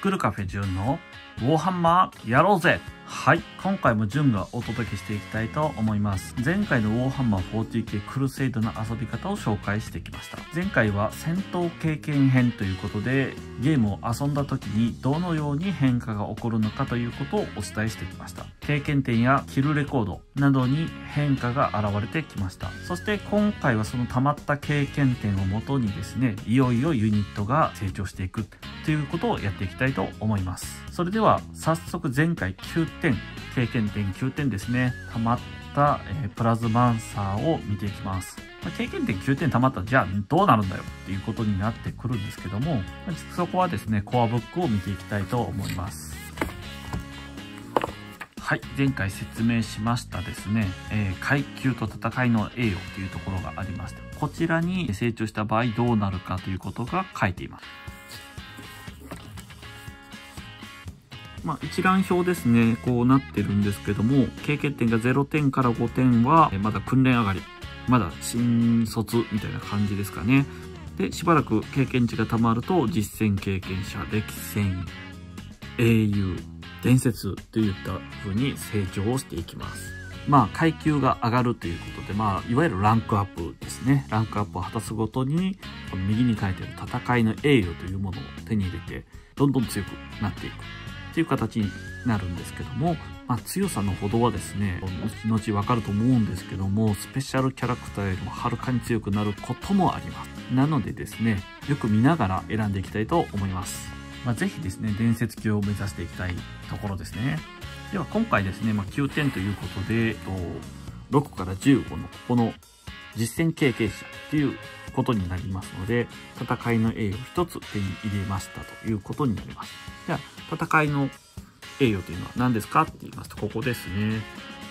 作るカフェ純のウォーハンマーやろうぜ。はい。今回も純がお届けしていきたいと思います。前回のウォーハンマー 40K クルセイドの遊び方を紹介してきました。前回は戦闘経験編ということでゲームを遊んだ時にどのように変化が起こるのかということをお伝えしてきました。経験点やキルレコードなどに変化が現れてきました。そして今回はその溜まった経験点をもとにですねいよいよユニットが成長していくということをやっていきたいと思います。それでは早速前回9点経験点9点ですね溜まった、えプラズマンサーを見ていきますま経験点9点溜まったらじゃあどうなるんだよっていうことになってくるんですけどもそこはですねコアブックを見ていきたいと思いますはい、前回説明しましたですね、えー、階級と戦いの栄誉というところがありまして、こちらに成長した場合どうなるかということが書いています。まあ、一覧表ですね、こうなってるんですけども、経験点が0点から5点は、まだ訓練上がり、まだ新卒みたいな感じですかね。で、しばらく経験値が溜まると、実践経験者、歴戦、英雄、伝説といった風に成長をしていきます。まあ、階級が上がるということで、まあ、いわゆるランクアップですね。ランクアップを果たすごとに、この右に書いてある戦いの栄誉というものを手に入れて、どんどん強くなっていく。っていう形になるんですけども、まあ、強さのほどはですね、後々わかると思うんですけども、スペシャルキャラクターよりもはるかに強くなることもあります。なのでですね、よく見ながら選んでいきたいと思います。まあ、ぜひですね、伝説級を目指していきたいところですね。では今回ですね、まあ、9点ということで、6から15のここの実践経験者っていうことになりますので、戦いの栄誉を1つ手に入れましたということになります。じゃあ、戦いの栄誉というのは何ですかって言いますと、ここですね。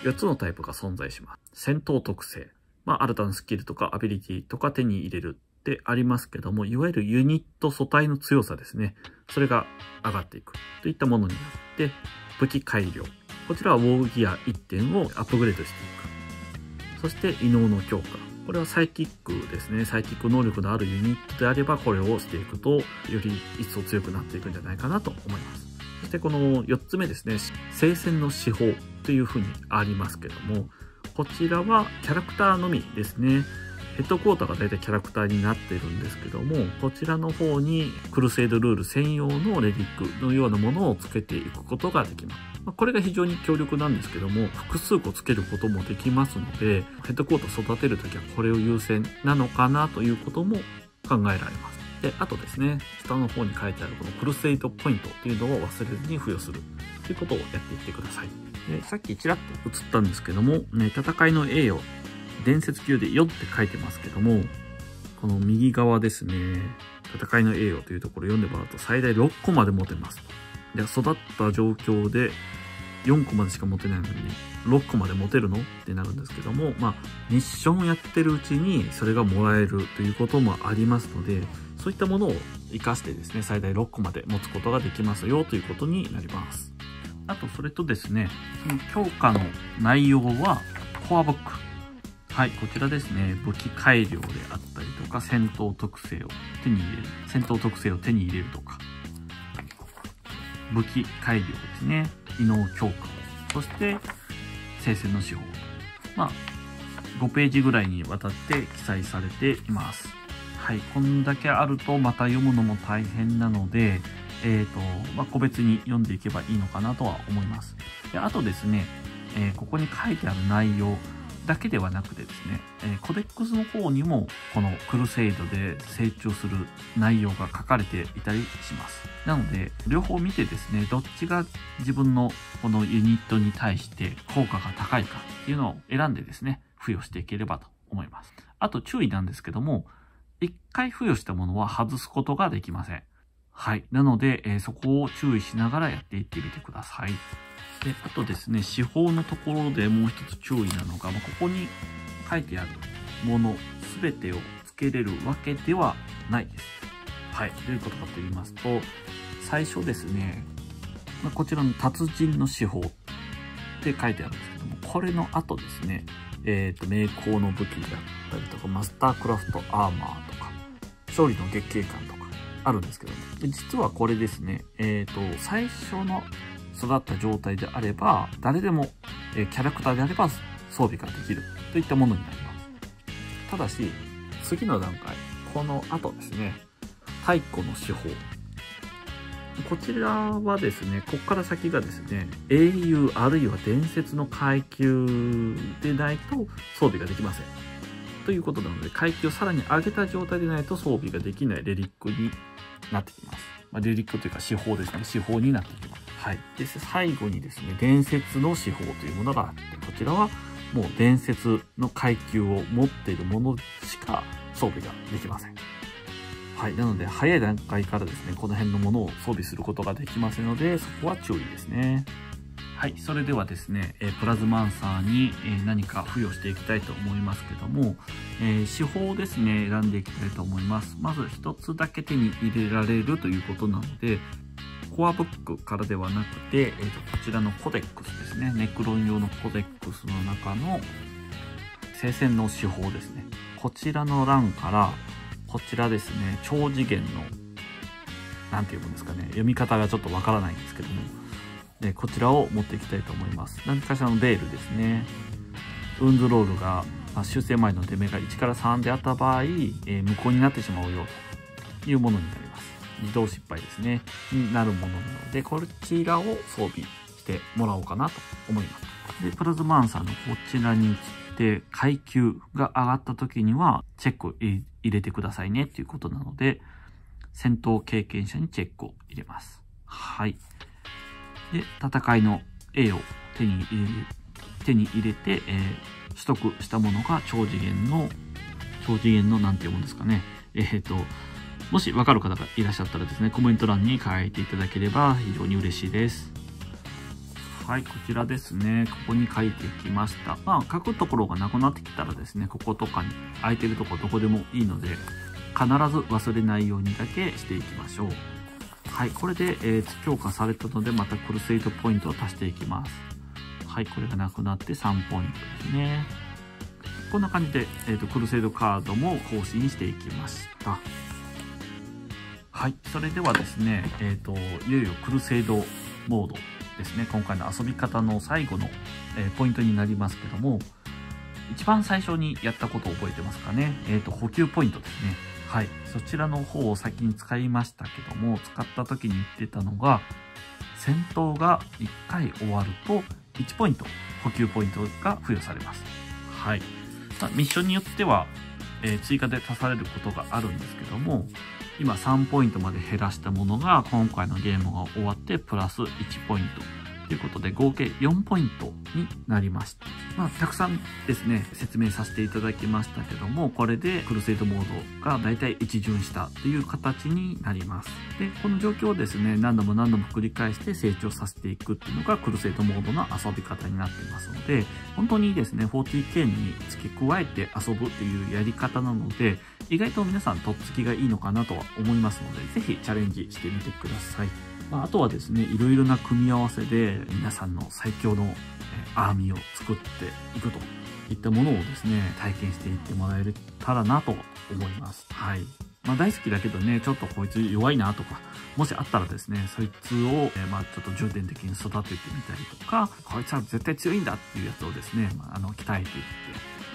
4つのタイプが存在します。戦闘特性。まあ、新たなスキルとかアビリティとか手に入れるってありますけども、いわゆるユニット素体の強さですね。それが上がっていくといったものになって、武器改良。こちらはウォーギア1点をアップグレードしていく。そして異能の強化。これはサイキックですね。サイキック能力のあるユニットであれば、これをしていくと、より一層強くなっていくんじゃないかなと思います。そしてこの4つ目ですね。聖戦の司法というふうにありますけども、こちらはキャラクターのみですね。ヘッドクォーターが大体キャラクターになってるんですけども、こちらの方にクルセイドルール専用のレディックのようなものをつけていくことができます。これが非常に強力なんですけども、複数個つけることもできますので、ヘッドコート育てるときはこれを優先なのかなということも考えられます。で、あとですね、下の方に書いてあるこのクルセイドポイントっていうのを忘れずに付与するということをやっていってください。で、さっきちらっと映ったんですけども、ね、戦いの栄誉、伝説級で4って書いてますけども、この右側ですね、戦いの栄誉というところ読んでもらうと最大6個まで持てます。で、育った状況で4個までしか持てないのに、6個まで持てるのってなるんですけども、まあ、ミッションをやってるうちにそれがもらえるということもありますので、そういったものを活かしてですね、最大6個まで持つことができますよということになります。あと、それとですね、その強化の内容は、コアブック。はい、こちらですね、武器改良であったりとか、戦闘特性を手に入れる。戦闘特性を手に入れるとか、武器改良ですね。異能強化。そして、聖戦の手法。まあ、5ページぐらいにわたって記載されています。はい。こんだけあるとまた読むのも大変なので、えっ、ー、と、まあ、個別に読んでいけばいいのかなとは思います。であとですね、えー、ここに書いてある内容、だけではなくてですね、えー、コデックスの方にもこのクルセイドで成長する内容が書かれていたりします。なので、両方見てですね、どっちが自分のこのユニットに対して効果が高いかっていうのを選んでですね、付与していければと思います。あと注意なんですけども、一回付与したものは外すことができません。はい。なので、えー、そこを注意しながらやっていってみてください。で、あとですね、司法のところでもう一つ注意なのが、まあ、ここに書いてあるもの全てを付けれるわけではないです。はい。どういうことかと言いますと、最初ですね、まあ、こちらの達人の司法って書いてあるんですけども、これの後ですね、えっ、ー、と、名工の武器だったりとか、マスタークラフトアーマーとか、勝利の月経感とか、あるんですけど、実はこれですね、えっ、ー、と、最初の育った状態であれば、誰でも、えキャラクターであれば装備ができるといったものになります。ただし、次の段階、この後ですね、太古の手法。こちらはですね、ここから先がですね、英雄あるいは伝説の階級でないと装備ができません。ということなので、階級をさらに上げた状態でないと装備ができないレリックになってきます。まあ、レリックというか手法ですね。手法になってきます。はい。で、最後にですね、伝説の手法というものがあって、こちらはもう伝説の階級を持っているものしか装備ができません。はい。なので、早い段階からですね、この辺のものを装備することができませんので、そこは注意ですね。はい。それではですね、えプラズマンサーに、え何か付与していきたいと思いますけども、え、手法をですね、選んでいきたいと思います。まず一つだけ手に入れられるということなので、コアブックからではなくて、えーと、こちらのコデックスですね。ネクロン用のコデックスの中の聖戦の手法ですね。こちらの欄から、こちらですね、超次元の、なんていうんですかね、読み方がちょっとわからないんですけども、でこちらを持っていきたいと思います。何かしらのベールですね。ウンズロールが、ま、修正前の出目が1から3であった場合、えー、無効になってしまうよというものになります。自動失敗ですね、になるものなので、こちらを装備してもらおうかなと思います。で、プラズマンサーのこちらに来て、階級が上がった時には、チェックを入れてくださいねっていうことなので、戦闘経験者にチェックを入れます。はい。で、戦いの A を手に入れ手に入れて、えー、取得したものが超次元の、超次元のなんていうもんですかね。えっ、と、もしわかる方がいらっしゃったらですね、コメント欄に書いていただければ非常に嬉しいです。はい、こちらですね。ここに書いてきました。まあ、書くところがなくなってきたらですね、こことかに空いてるとこどこでもいいので、必ず忘れないようにだけしていきましょう。はい、これで、えー、強化されたので、またクルセイドポイントを足していきます。はい、これがなくなって3ポイントですね。こんな感じで、えーと、クルセイドカードも更新していきました。はい。それではですね、え、ー、と、いよいよクルセイドモードですね。今回の遊び方の最後の、えー、ポイントになりますけども、一番最初にやったことを覚えてますかね。えっ、ー、と、補給ポイントですね。はい。そちらの方を先に使いましたけども、使った時に言ってたのが、戦闘が1回終わると、1ポイント、補給ポイントが付与されます。はい。ま、ミッションによっては、えー、追加で足されることがあるんですけども、今3ポイントまで減らしたものが今回のゲームが終わってプラス1ポイントということで合計4ポイントになりました。まあ、たくさんですね、説明させていただきましたけども、これでクルセイドモードが大体一巡したという形になります。で、この状況をですね、何度も何度も繰り返して成長させていくっていうのがクルセイドモードの遊び方になっていますので、本当にですね、40K に付け加えて遊ぶっていうやり方なので、意外と皆さんとっつきがいいのかなとは思いますので、ぜひチャレンジしてみてください。まあ、あとはですね、いろいろな組み合わせで皆さんの最強のアーミーを作っていくといったものをですね、体験していってもらえたらなと思います。はい。まあ大好きだけどね、ちょっとこいつ弱いなとか、もしあったらですね、そいつを、え、まあちょっと重点的に育ててみたりとか、こいつは絶対強いんだっていうやつをですね、まあ、あの、鍛えていって、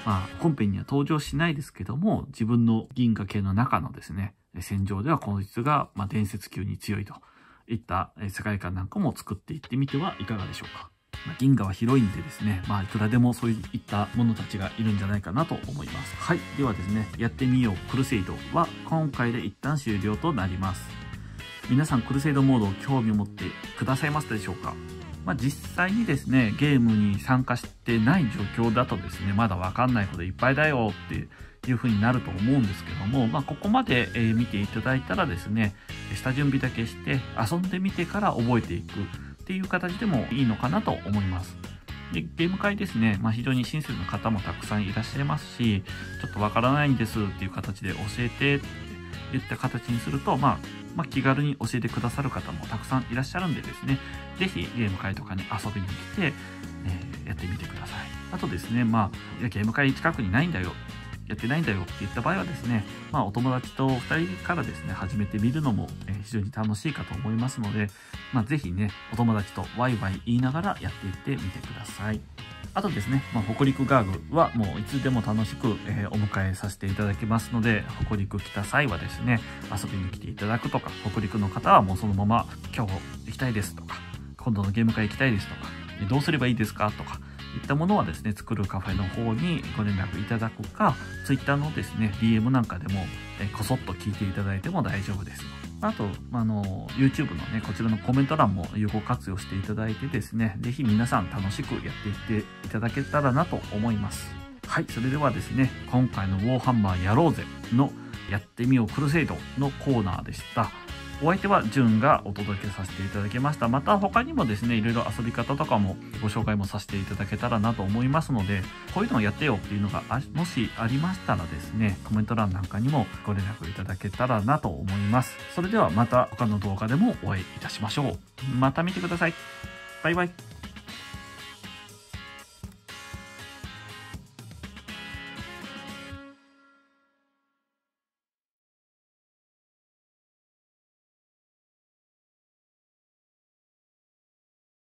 まあ本編には登場しないですけども、自分の銀河系の中のですね、戦場ではこいつが、まあ伝説級に強いと。いった世界観なんかも作っていってみてはいかがでしょうか。まあ、銀河は広いんでですね、まあ、いくらでもそういったものたちがいるんじゃないかなと思います。はい。ではですね、やってみようクルセイドは今回で一旦終了となります。皆さんクルセイドモードを興味を持ってくださいましたでしょうかまあ、実際にですね、ゲームに参加してない状況だとですね、まだわかんないこといっぱいだよっていう風になると思うんですけども、まあ、ここまで、え見ていただいたらですね、下準備だけして遊んでみてから覚えていくっていう形でもいいのかなと思います。でゲーム会ですね、まあ、非常に親切な方もたくさんいらっしゃいますし、ちょっとわからないんですっていう形で教えてって言った形にすると、まあ、まあ、気軽に教えてくださる方もたくさんいらっしゃるんでですね、ぜひゲーム会とかに遊びに来て、えー、やってみてください。あとですね、まあ、ゲーム会近くにないんだよやってないんだよっていった場合はですね、まあ、お友達と2人からですね、始めてみるのも、非常に楽しいかと思いますので、まあ、ぜひね、お友達とワイワイ言いながらやっていってみてください。あとですね、まあ、北陸ガーグはもういつでも楽しく、えー、お迎えさせていただきますので、北陸来た際はですね、遊びに来ていただくとか、北陸の方はもうそのまま今日行きたいですとか、今度のゲーム会行きたいですとか、どうすればいいですかとか、いったものはですね、作るカフェの方にご連絡いただくか、Twitter のですね、DM なんかでも、えこそっと聞いていただいても大丈夫です。あと、あの、YouTube のね、こちらのコメント欄も有効活用していただいてですね、ぜひ皆さん楽しくやっていっていただけたらなと思います。はい、それではですね、今回のウォーハンマーやろうぜのやってみようクルセイドのコーナーでした。お相手はジュンがお届けさせていただきました。また他にもですね、いろいろ遊び方とかもご紹介もさせていただけたらなと思いますので、こういうのをやってよっていうのがもしありましたらですね、コメント欄なんかにもご連絡いただけたらなと思います。それではまた他の動画でもお会いいたしましょう。また見てください。バイバイ。